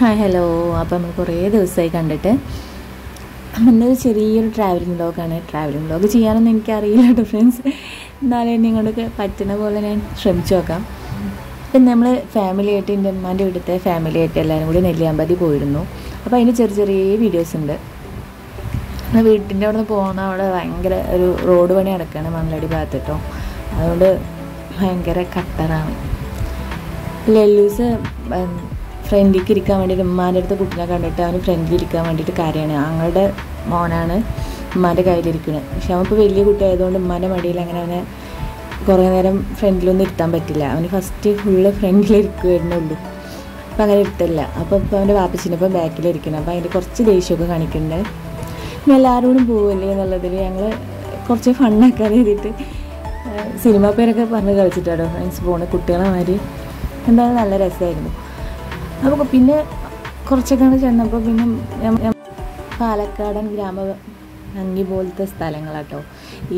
Hi hello. അപ്പോൾ നമ്മൾ കുറേ ദിവസമായി കണ്ടിട്ട് എന്നൊരു ചെറിയൊരു ട്രാവലിംഗ് വ്ളോഗാണ് ട്രാവലിംഗ് വ്ളോഗ് ചെയ്യാനൊന്നും എനിക്കറിയില്ല കേട്ടോ ഫ്രണ്ട്സ് എന്നാലും നിങ്ങളൊക്കെ പറ്റുന്ന പോലെ ഞാൻ ശ്രമിച്ചു നോക്കാം. ഇപ്പം നമ്മൾ ഫാമിലിയായിട്ട് എന്റെ അമ്മാന്റെ ഇവിടുത്തെ ഫാമിലിയായിട്ട് എല്ലാവരും കൂടി നെല്ലിയാമ്പതി പോയിരുന്നു. അപ്പോൾ അതിന് ചെറിയ ചെറിയ വീഡിയോസ് ഉണ്ട്. നമ്മുടെ വീട്ടിന്റെ അവിടെ നിന്ന് പോകുന്ന അവിടെ ഭയങ്കര ഒരു റോഡ് പണി നടക്കുകയാണ് മണലടി ഭാഗത്ത് അതുകൊണ്ട് ഭയങ്കര കട്ടറാണ്. ലെല്ലൂസ് ഫ്രണ്ടിലേക്ക് ഇരിക്കാൻ വേണ്ടിയിട്ട് ഉമ്മാന്റെ അടുത്ത് കുട്ടീനെ കണ്ടിട്ട് അവന് ഫ്രണ്ടിൽ ഇരിക്കാൻ വേണ്ടിയിട്ട് കാര്യമാണ് ഞങ്ങളുടെ മോനാണ് ഉമ്മാന്റെ കയ്യിലിരിക്കുന്നത്. പക്ഷെ അവൻ ഇപ്പോൾ വലിയ കുട്ടിയായതുകൊണ്ട് ഉമ്മാന്റെ മടിയിൽ അങ്ങനെ അവനെ കുറേ നേരം ഫ്രണ്ടിലൊന്നും ഇരുത്താൻ പറ്റില്ല. അവന് ഫസ്റ്റ് ഫുള്ള് ഫ്രണ്ടിലിരിക്കുമായിരുന്നുള്ളൂ അപ്പം അങ്ങനെ ഇരുത്തില്ല അപ്പോൾ ഇപ്പോൾ അവന്റെ വാപ്പച്ചിന്റെ ഇപ്പോൾ ബാക്കിലിരിക്കണം അപ്പോൾ അതിന്റെ കുറച്ച് ദേഷ്യമൊക്കെ കാണിക്കുന്നുണ്ട്. പിന്നെ എല്ലാവരും കൂടി പോവല്ലേ എന്നുള്ളതിൽ ഞങ്ങൾ കുറച്ച് ഫണ്ണാക്കാൻ എഴുതിയിട്ട് സിനിമ പേരൊക്കെ പറഞ്ഞ് കളിച്ചിട്ടാണ്. ഫ്രണ്ട്സ് പോണ് കുട്ടികളെ മാതിരി. എന്തായാലും നല്ല രസമായിരുന്നു. അപ്പോൾ പിന്നെ കുറച്ചൊക്കെ ചെന്നപ്പോൾ പിന്നെ പാലക്കാടൻ ഗ്രാമ ഭംഗി പോലത്തെ സ്ഥലങ്ങളാട്ടോ.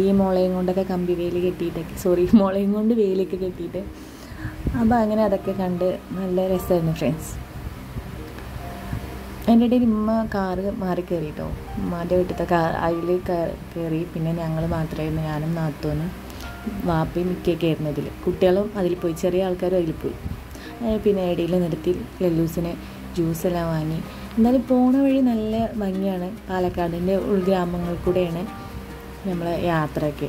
ഈ മുളയും കൊണ്ടൊക്കെ കമ്പി വേലി കെട്ടിയിട്ടൊക്കെ സോറി മുളയും കൊണ്ട് വേലിയൊക്കെ കെട്ടിയിട്ട്. അപ്പോൾ അങ്ങനെ അതൊക്കെ കണ്ട് നല്ല രസമായിരുന്നു ഫ്രണ്ട്സ് എന്റെ ഇടയിൽ ഉമ്മ കാറ് മാറി കയറി കേട്ടോ ഉമ്മാന്റെ വീട്ടിലത്തെ കാർ അതിൽ കയറി. പിന്നെ ഞങ്ങൾ മാത്രമായിരുന്നു ഞാനും നാത്തോനും വാപ്പയും മിക്കൊക്കെ ആയിരുന്നു അതിൽ കുട്ടികളും അതിൽ പോയി ചെറിയ ആൾക്കാരും അതിൽ പോയി. പിന്നെ ഇടയിൽ നിർത്തി ലല്ലൂസിന് ജ്യൂസെല്ലാം വാങ്ങി. എന്തായാലും പോണ വഴി നല്ല ഭംഗിയാണ്. പാലക്കാടിന്റെ ഉൾഗ്രാമങ്ങൾ കൂടെയാണ് നമ്മൾ യാത്രയൊക്കെ.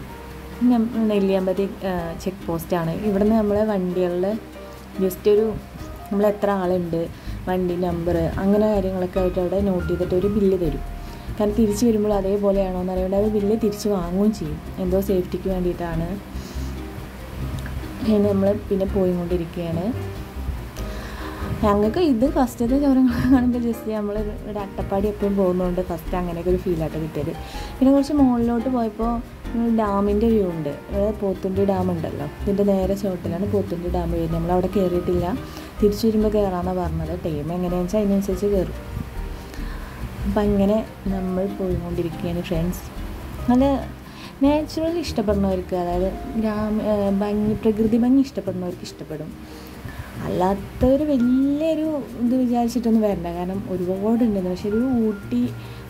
നെല്ലിയാമ്പതി ചെക്ക് പോസ്റ്റാണ് ഇവിടുന്ന് നമ്മളെ വണ്ടികളിൽ ജസ്റ്റ് ഒരു നമ്മൾ എത്ര ആളുണ്ട് വണ്ടി നമ്പർ അങ്ങനെ കാര്യങ്ങളൊക്കെ ആയിട്ട് അവിടെ നോട്ട് ചെയ്തിട്ട് ഒരു ബില്ല് തരും. കാരണം തിരിച്ച് വരുമ്പോൾ അതേപോലെയാണോ എന്ന് അറിയേണ്ട അത് ബില്ല് തിരിച്ച് വാങ്ങുകയും ചെയ്യും. എന്തോ സേഫ്റ്റിക്ക് വേണ്ടിയിട്ടാണ്. നമ്മൾ പിന്നെ പോയിക്കൊണ്ടിരിക്കുകയാണ്. ഞങ്ങൾക്ക് ഇത് ഫസ്റ്റത്തെ ചോരങ്ങൾ കാണുമ്പോൾ ജസ്റ്റ് നമ്മൾ ഇവിടെ അട്ടപ്പാടി എപ്പോഴും പോകുന്നതുകൊണ്ട് ഫസ്റ്റ് അങ്ങനെയൊക്കെ ഒരു ഫീലായിട്ട് കിട്ടിയത്. പിന്നെ കുറച്ച് മുകളിലോട്ട് പോയപ്പോൾ ഡാമിന്റെ വ്യൂ ഉണ്ട്. അതായത് പോത്തുണ്ടി ഡാം ഉണ്ടല്ലോ. ഇതിന്റെ നേരെ ചോട്ടിലാണ് പോത്തുണ്ടി ഡാം വരുന്നത്. നമ്മൾ അവിടെ കയറിയിട്ടില്ല തിരിച്ചു വരുമ്പോൾ കയറാമെന്നാണ് പറഞ്ഞത്. ടൈം എങ്ങനെയാണെന്ന് വെച്ചാൽ അതിനനുസരിച്ച് കയറും അപ്പം അങ്ങനെ നമ്മൾ പോയിക്കൊണ്ടിരിക്കുകയാണ് ഫ്രണ്ട്സ് നല്ല നാച്ചുറൽ ഇഷ്ടപ്പെടുന്നവർക്ക് അതായത് ഗ്രാമ ഭംഗി പ്രകൃതി ഭംഗി ഇഷ്ടപ്പെടുന്നവർക്ക് ഇഷ്ടപ്പെടും. അല്ലാത്തവർ വലിയൊരു ഇത് വിചാരിച്ചിട്ടൊന്നും വരണ്ട. കാരണം ഒരുപാടുണ്ടെന്ന്. പക്ഷെ ഒരു ഊട്ടി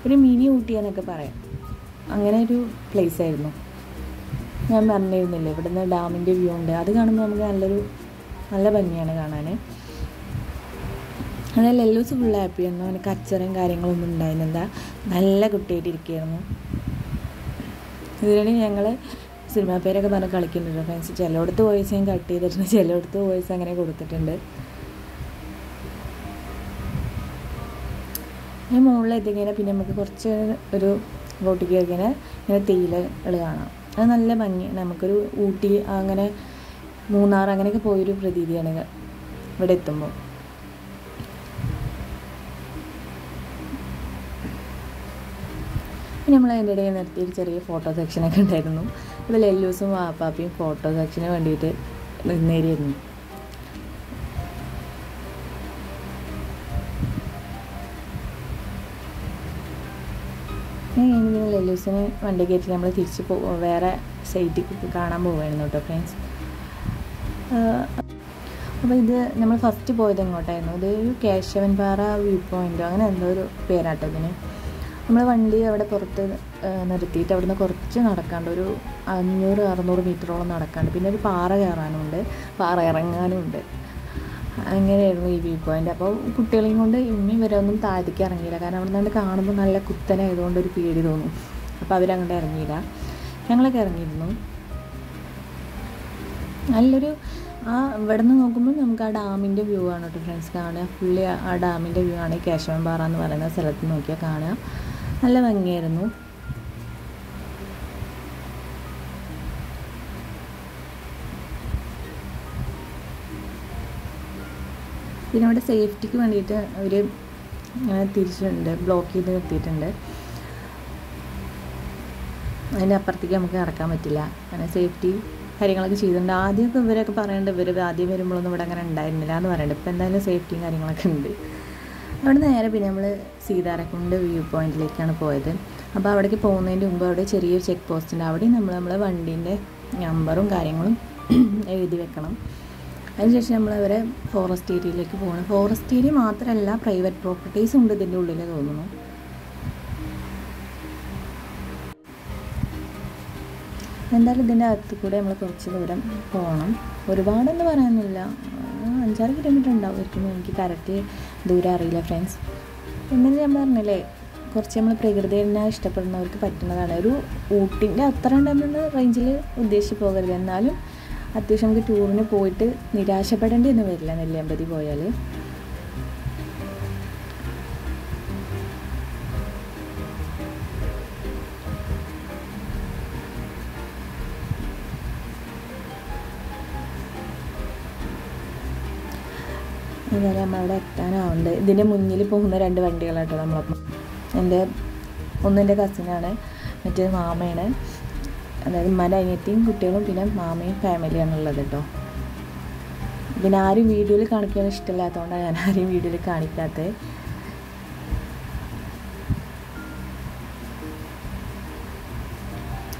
ഒരു മിനി ഊട്ടി എന്നൊക്കെ പറയാം. അങ്ങനെ ഒരു പ്ലേസ് ആയിരുന്നു. ഞാൻ പറഞ്ഞിരുന്നില്ലേ ഇവിടുന്ന് ഡാമിന്റെ വ്യൂ ഉണ്ട്. അത് കാണുമ്പോൾ നമുക്ക് നല്ലൊരു നല്ല ഭംഗിയാണ് കാണാൻ അങ്ങനെ ലെല്ലൂസ് ഫുൾ ഹാപ്പിയായിരുന്നു അവന് കച്ചറയും കാര്യങ്ങളൊന്നും ഉണ്ടായിരുന്നില്ല. നല്ല കുട്ടിയായിട്ട് ഇരിക്കുകയായിരുന്നു ഇതിനിടെ ഞങ്ങൾ സിനിമാ പേരൊക്കെ പറഞ്ഞ് കളിക്കുന്നുണ്ട്. ഫ്രണ്ട്സ് ചിലയിടത്ത് വോയിസ് ഞാൻ കട്ട് ചെയ്തിട്ടുണ്ട്. ചിലയിടത്ത് വോയിസ് അങ്ങനെ കൊടുത്തിട്ടുണ്ട്. ഈ മുകളിലെത്തിങ്ങനെ പിന്നെ നമുക്ക് കുറച്ച് ഒരു ബോട്ടിക്ക് ഇങ്ങനെ ഇങ്ങനെ തേയിലകൾ കാണാം. അത് നല്ല ഭംഗി. നമുക്കൊരു ഊട്ടി അങ്ങനെ മൂന്നാർ അങ്ങനെയൊക്കെ പോയൊരു പ്രതീതിയാണ് ഇവിടെ എത്തുമ്പോൾ നമ്മൾ അതിന്റെ ഇടയിൽ നിർത്തി ഒരു ചെറിയ ഫോട്ടോ സെക്ഷനൊക്കെ ഉണ്ടായിരുന്നു. അപ്പോൾ ലെല്ലൂസും വാപ്പാപ്പിയും ഫോട്ടോ സെക്ഷന് വേണ്ടിയിട്ട് നിന്നേരിയിരുന്നു ഇനി ലെല്ലൂസിന് വണ്ടി കയറ്റി നമ്മൾ തിരിച്ച് പോ വേറെ സൈറ്റിൽ കാണാൻ പോവുമായിരുന്നു കേട്ടോ ഫ്രണ്ട്സ് അപ്പോൾ ഇത് നമ്മൾ ഫസ്റ്റ് പോയത് എങ്ങോട്ടായിരുന്നു? ഇത് ഒരു കേശവൻപാറ വ്യൂ പോയിന്റോ അങ്ങനെ എന്തോ ഒരു പേരാട്ടോ ഇതിന്. നമ്മൾ വണ്ടി അവിടെ പുറത്ത് നിർത്തിയിട്ട് അവിടുന്ന് കുറച്ച് നടക്കാണ്ട് ഒരു അഞ്ഞൂറ് അറുന്നൂറ് മീറ്ററോളം നടക്കാണ്ട്. പിന്നെ ഒരു പാറ കയറാനുണ്ട്. പാറ ഇറങ്ങാനും ഉണ്ട് അങ്ങനെയായിരുന്നു ഈ വ്യൂ പോയിന്റ് അപ്പോൾ കുട്ടികളെയും കൊണ്ട് ഇനി വരെ ഒന്നും താഴത്തേക്ക് ഇറങ്ങിയില്ല. കാരണം അവിടെ നിന്ന് കാണുമ്പോൾ നല്ല കുത്തനായതുകൊണ്ട് ഒരു പേടി തോന്നും. അപ്പോൾ അവരങ്ങോട്ട് ഇറങ്ങിയില്ല. ഞങ്ങളൊക്കെ ഇറങ്ങിയിരുന്നു. നല്ലൊരു ആ ഇവിടെ നിന്ന് നോക്കുമ്പോൾ നമുക്ക് ആ ഡാമിന്റെ വ്യൂ ആണ് കേട്ടോ ഫ്രണ്ട്സ് കാണുക. ഫുള്ളി ആ ഡാമിന്റെ വ്യൂ ആണ് ഈ കേശവൻപാറ എന്ന് പറയുന്ന സ്ഥലത്ത് നോക്കിയാൽ കാണുക. നല്ല ഭംഗിയായിരുന്നു. പിന്നെ അവിടെ സേഫ്റ്റിക്ക് വേണ്ടിയിട്ട് അവർ തിരിച്ചിട്ടുണ്ട് ബ്ലോക്ക് ചെയ്ത് നിർത്തിയിട്ടുണ്ട്. അതിന്റെ അപ്പുറത്തേക്ക് നമുക്ക് ഇറക്കാൻ പറ്റില്ല. അങ്ങനെ സേഫ്റ്റി കാര്യങ്ങളൊക്കെ ചെയ്തിട്ടുണ്ട്. ആദ്യമൊക്കെ ഇവരൊക്കെ പറയുന്നുണ്ട് ഇവർ ആദ്യം വരുമ്പോഴൊന്നും ഇവിടെ അങ്ങനെ ഉണ്ടായിരുന്നില്ല എന്ന് പറയുന്നുണ്ട് ഇപ്പം എന്തായാലും സേഫ്റ്റിയും കാര്യങ്ങളൊക്കെ ഉണ്ട്. അവിടെ നേരെ പിന്നെ നമ്മൾ സീതാരക്കുണ്ട് വ്യൂ പോയിന്റിലേക്കാണ് പോയത്. അപ്പോൾ അവിടേക്ക് പോകുന്നതിന്റെ മുമ്പ് അവിടെ ചെറിയൊരു ചെക്ക് പോസ്റ്റ് ഉണ്ട്. അവിടെ നമ്മൾ നമ്മളെ വണ്ടീന്റെ നമ്പറും കാര്യങ്ങളും എഴുതി വെക്കണം. അതിനുശേഷം നമ്മൾ അവരെ ഫോറസ്റ്റ് ഏരിയയിലേക്ക് പോകണം ഫോറസ്റ്റ് ഏരിയ മാത്രമല്ല പ്രൈവറ്റ് പ്രോപ്പർട്ടീസും ഉണ്ട് ഇതിന്റെ ഉള്ളിൽ തോന്നുന്നു. എന്തായാലും ഇതിന്റെ അകത്ത് കൂടെ നമ്മൾ കുറച്ച് ദൂരം പോകണം ഒരുപാടെന്ന് പറയാനില്ല അഞ്ചാറ് കിലോമീറ്റർ ഉണ്ടാവുമായിരിക്കും എനിക്ക് കറക്റ്റ് ദൂരം അറിയില്ല ഫ്രണ്ട്സ് എന്നിട്ട് ഞാൻ പറഞ്ഞില്ലേ കുറച്ച് നമ്മൾ പ്രകൃതി തന്നെ ഇഷ്ടപ്പെടുന്നവർക്ക് പറ്റുന്നതാണ്. ഒരു ഊട്ടിന്റെ അത്ര നമ്മൾ റേഞ്ചിൽ ഉദ്ദേശിച്ച് പോകരുത്. എന്നാലും അത്യാവശ്യം നമുക്ക് ടൂറിന് പോയിട്ട് നിരാശപ്പെടേണ്ടി ഒന്നും വരില്ല നെല്ലിയമ്പതി പോയാൽ എന്നാലും നമ്മളവിടെ എത്താനാവുന്നുണ്ട്. ഇതിന്റെ മുന്നിൽ പോകുന്ന രണ്ട് വണ്ടികളാട്ടോ നമ്മളപ്പം. എന്റെ ഒന്നെന്റെ കസിനാണ് മറ്റേ മാമയാണ്. അതായത് ഉമ്മാന്റെ അനിയത്തിയും കുട്ടികളും പിന്നെ മാമയും ഫാമിലിയാണ് ഉള്ളത് കേട്ടോ. പിന്നെ ആരും വീഡിയോയിൽ കാണിക്കാൻ ഇഷ്ടമില്ലാത്തതുകൊണ്ടാണ് ഞാൻ ആരെയും വീഡിയോയിൽ കാണിക്കാത്തത്.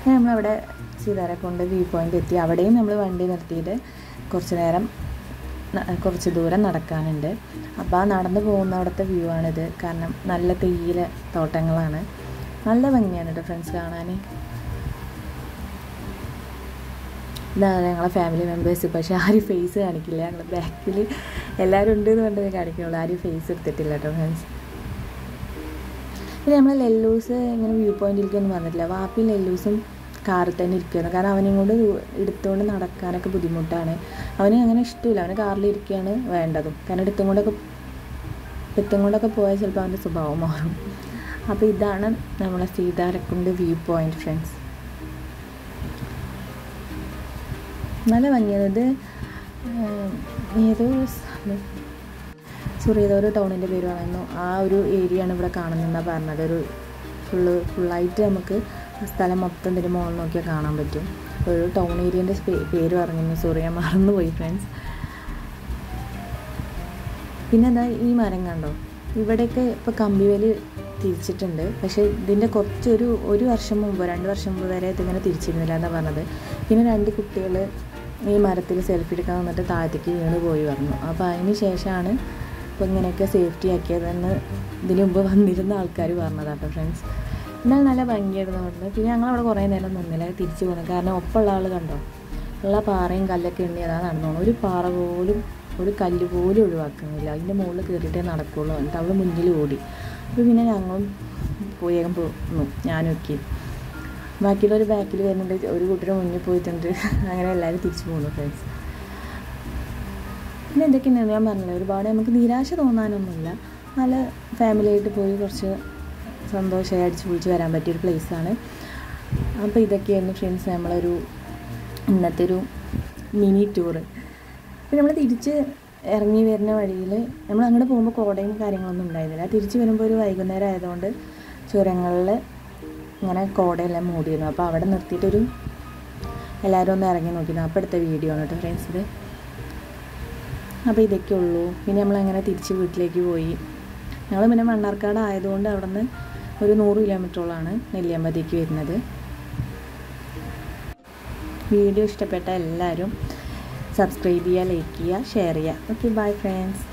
നമ്മളവിടെ സീതാരെ കൊണ്ട് വ്യൂ പോയിന്റ് എത്തി. അവിടെയും നമ്മൾ വണ്ടി നിർത്തിയിട്ട് കുറച്ച് നേരം കുറച്ച് ദൂരം നടക്കാനുണ്ട്. അപ്പോൾ ആ നടന്നു പോകുന്നവിടുത്തെ വ്യൂ ആണിത്. കാരണം നല്ല തേയില തോട്ടങ്ങളാണ്. നല്ല ഭംഗിയാണ് കേട്ടോ ഫ്രണ്ട്സ് കാണാൻ. ഇതാണ് ഞങ്ങളെ ഫാമിലി മെമ്പേഴ്സ് പക്ഷേ ആരും ഫേസ് കാണിക്കില്ല. ഞങ്ങളുടെ ബാക്കിൽ എല്ലാവരും ഉണ്ട് എന്ന് പറഞ്ഞത് കാണിക്കുള്ളൂ. ആരും ഫേസ് എടുത്തിട്ടില്ല കേട്ടോ ഫ്രണ്ട്സ് പിന്നെ നമ്മൾ ലെല്ലൂസ് ഇങ്ങനെ വ്യൂ പോയിന്റിലേക്കൊന്നും വന്നിട്ടില്ല. വാപ്പി ലെല്ലൂസും കാറിൽ തന്നെ ഇരിക്കുകയാണ് കാരണം അവനെയും കൊണ്ട് എടുത്തുകൊണ്ട് നടക്കാനൊക്കെ ബുദ്ധിമുട്ടാണ്. അവന് അങ്ങനെ ഇഷ്ടമില്ല. അവന് കാറിലിരിക്കുകയാണ് വേണ്ടതും. കാരണം എടുത്തും കൊണ്ടൊക്കെ എടുത്തും കൊണ്ടൊക്കെ പോയാൽ ചിലപ്പോൾ അവന്റെ സ്വഭാവം മാറും. അപ്പോൾ ഇതാണ് നമ്മളെ സീതാരക്കുണ്ട് വ്യൂ പോയിന്റ് ഫ്രണ്ട്സ് നല്ല ഭംഗിയാണിത് ഏതോ സോറി ഏതോ ഒരു ടൗണിന്റെ പേര് പറയുന്നു. ആ ഒരു ഏരിയ ആണ് ഇവിടെ കാണുന്നതെന്നാണ് പറഞ്ഞത്. ഒരു ഫുള്ള് ഫുള്ളായിട്ട് നമുക്ക് സ്ഥലം മൊത്തം ഇതിന് മുകളിൽ നോക്കിയാൽ കാണാൻ പറ്റും. ഒരു ടൗൺ ഏരിയന്റെ പേര് പറഞ്ഞു സോറി ഞാൻ മറന്നുപോയി ഫ്രണ്ട്സ് പിന്നെ എന്താ ഈ മരം കണ്ടോ? ഇവിടെയൊക്കെ ഇപ്പോൾ കമ്പിവേലി തിരിച്ചിട്ടുണ്ട്. പക്ഷേ ഇതിന്റെ കുറച്ചൊരു ഒരു വർഷം മുമ്പ് രണ്ട് വർഷം മുമ്പ് വരെ ഇതിങ്ങനെ തിരിച്ചിരുന്നില്ല എന്നാണ് പറഞ്ഞത്. പിന്നെ രണ്ട് കുട്ടികൾ ഈ മരത്തിൽ സെൽഫി എടുക്കാൻ വന്നിട്ട് താഴത്തേക്ക് വീണ് പോയി പറഞ്ഞു. അപ്പോൾ അതിന് ശേഷമാണ് ഇപ്പോൾ ഇങ്ങനെയൊക്കെ സേഫ്റ്റി ആക്കിയതെന്ന് ഇതിനു മുമ്പ് വന്നിരുന്ന ആൾക്കാർ പറഞ്ഞതാണ് ഫ്രണ്ട്സ് എന്നാൽ നല്ല ഭംഗിയായിരുന്നു അവിടുന്ന്. പിന്നെ ഞങ്ങളവിടെ കുറേ നേരം നിന്നില്ല. തിരിച്ചു പോകുന്നത് കാരണം ഒപ്പമുള്ള ആൾ കണ്ടോ? ഉള്ള പാറയും കല്ലൊക്കെ ഉണ്ട്. അതാ നടന്നോളൂ. ഒരു പാറ പോലും ഒരു കല്ല് പോലും ഒഴിവാക്കുന്നില്ല. അതിന്റെ മുകളിൽ കയറിയിട്ടേ നടക്കുള്ളൂ. എന്നിട്ട് അവൾ മുന്നിൽ ഓടി. അപ്പോൾ പിന്നെ ഞങ്ങളും വേഗം പോന്നു. ഞാനൊക്കെ ബാക്കിയുള്ളവർ ബാക്കിൽ വരുന്നുണ്ട്. ഒരു കുട്ടിയുടെ മുന്നിൽ പോയിട്ടുണ്ട്. അങ്ങനെ എല്ലാവരും തിരിച്ചു പോകുന്നു ഫ്രണ്ട്സ് പിന്നെ എന്തൊക്കെയാണ് ഞാൻ പറഞ്ഞില്ല ഒരുപാട് നമുക്ക് നിരാശ തോന്നാനൊന്നുമില്ല. നല്ല ഫാമിലിയായിട്ട് പോയി കുറച്ച് സന്തോഷമായി അടിച്ച് പൊളിച്ച് വരാൻ പറ്റിയൊരു പ്ലേസാണ് അപ്പോൾ ഇതൊക്കെയായിരുന്നു ഫ്രണ്ട്സ് നമ്മളൊരു ഇന്നത്തെ ഒരു മിനി ടൂറ് പിന്നെ നമ്മൾ തിരിച്ച് ഇറങ്ങി വരുന്ന വഴിയിൽ നമ്മൾ അങ്ങോട്ട് പോകുമ്പോൾ കോടയും കാര്യങ്ങളൊന്നും ഉണ്ടായിരുന്നില്ല. തിരിച്ച് വരുമ്പോൾ ഒരു വൈകുന്നേരം ആയതുകൊണ്ട് ചുരങ്ങളിൽ ഇങ്ങനെ കോടയെല്ലാം മൂടിയിരുന്നു. അപ്പോൾ അവിടെ നിർത്തിയിട്ടൊരു എല്ലാവരും ഒന്ന് ഇറങ്ങി നോക്കിയിരുന്നു. അപ്പോൾ എടുത്ത വീഡിയോ ആണ് കേട്ടോ ഫ്രണ്ട്സ് ഇത് അപ്പോൾ ഇതൊക്കെ ഉള്ളൂ പിന്നെ നമ്മളങ്ങനെ തിരിച്ച് വീട്ടിലേക്ക് പോയി. ഞങ്ങൾ പിന്നെ മണ്ണാർക്കാട് ആയതുകൊണ്ട് അവിടെ നിന്ന് ഒരു നൂറ് കിലോമീറ്ററോളാണ് നെല്ലിയമ്പതിക്ക് വരുന്നത്. വീഡിയോ ഇഷ്ടപ്പെട്ട എല്ലാവരും സബ്സ്ക്രൈബ് ചെയ്യുക ലൈക്ക് ചെയ്യുക ഷെയർ ചെയ്യുക. Okay bye friends